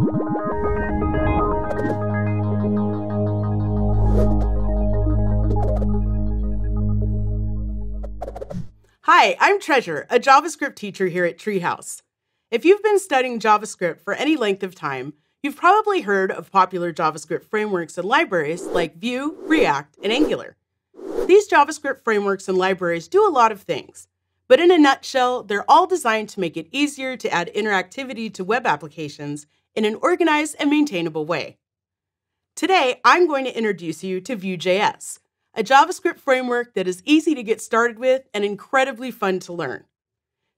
Hi, I'm Treasure, a JavaScript teacher here at Treehouse. If you've been studying JavaScript for any length of time, you've probably heard of popular JavaScript frameworks and libraries like Vue, React, and Angular. These JavaScript frameworks and libraries do a lot of things, but in a nutshell, they're all designed to make it easier to add interactivity to web applications in an organized and maintainable way. Today, I'm going to introduce you to Vue.js, a JavaScript framework that is easy to get started with and incredibly fun to learn.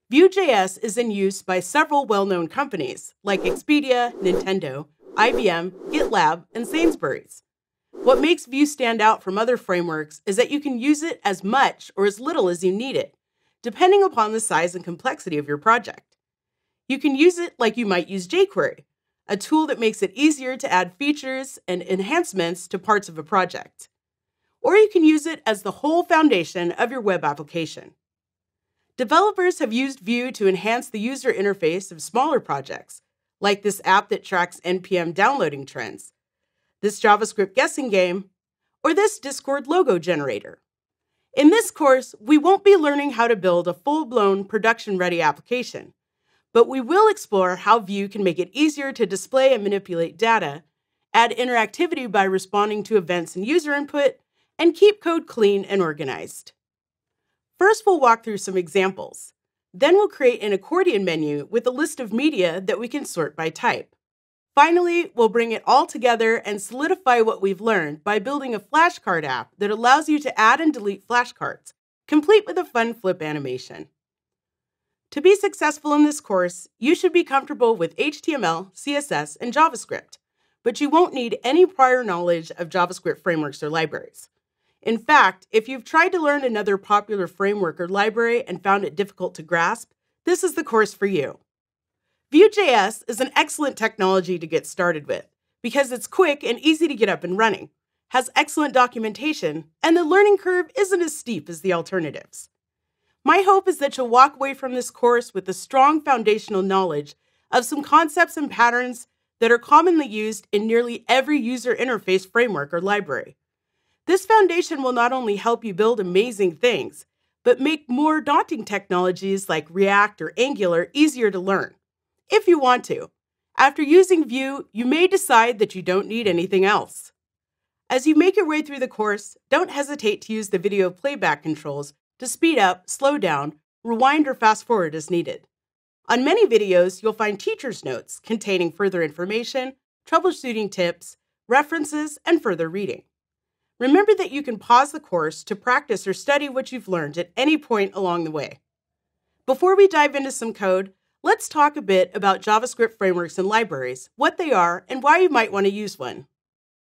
Vue.js is in use by several well-known companies like Expedia, Nintendo, IBM, GitLab, and Sainsbury's. What makes Vue stand out from other frameworks is that you can use it as much or as little as you need it, depending upon the size and complexity of your project. You can use it like you might use jQuery, a tool that makes it easier to add features and enhancements to parts of a project. Or you can use it as the whole foundation of your web application. Developers have used Vue to enhance the user interface of smaller projects, like this app that tracks NPM downloading trends, this JavaScript guessing game, or this Discord logo generator. In this course, we won't be learning how to build a full-blown production-ready application, but we will explore how Vue can make it easier to display and manipulate data, add interactivity by responding to events and user input, and keep code clean and organized. First, we'll walk through some examples. Then we'll create an accordion menu with a list of media that we can sort by type. Finally, we'll bring it all together and solidify what we've learned by building a flashcard app that allows you to add and delete flashcards, complete with a fun flip animation. To be successful in this course, you should be comfortable with HTML, CSS, and JavaScript, but you won't need any prior knowledge of JavaScript frameworks or libraries. In fact, if you've tried to learn another popular framework or library and found it difficult to grasp, this is the course for you. Vue.js is an excellent technology to get started with because it's quick and easy to get up and running, has excellent documentation, and the learning curve isn't as steep as the alternatives. My hope is that you'll walk away from this course with a strong foundational knowledge of some concepts and patterns that are commonly used in nearly every user interface framework or library. This foundation will not only help you build amazing things, but make more daunting technologies like React or Angular easier to learn if you want to. After using Vue, you may decide that you don't need anything else. As you make your way through the course, don't hesitate to use the video playback controls to speed up, slow down, rewind, or fast forward as needed. On many videos, you'll find teacher's notes containing further information, troubleshooting tips, references, and further reading. Remember that you can pause the course to practice or study what you've learned at any point along the way. Before we dive into some code, Let's talk a bit about JavaScript frameworks and libraries, what they are, and why you might want to use one.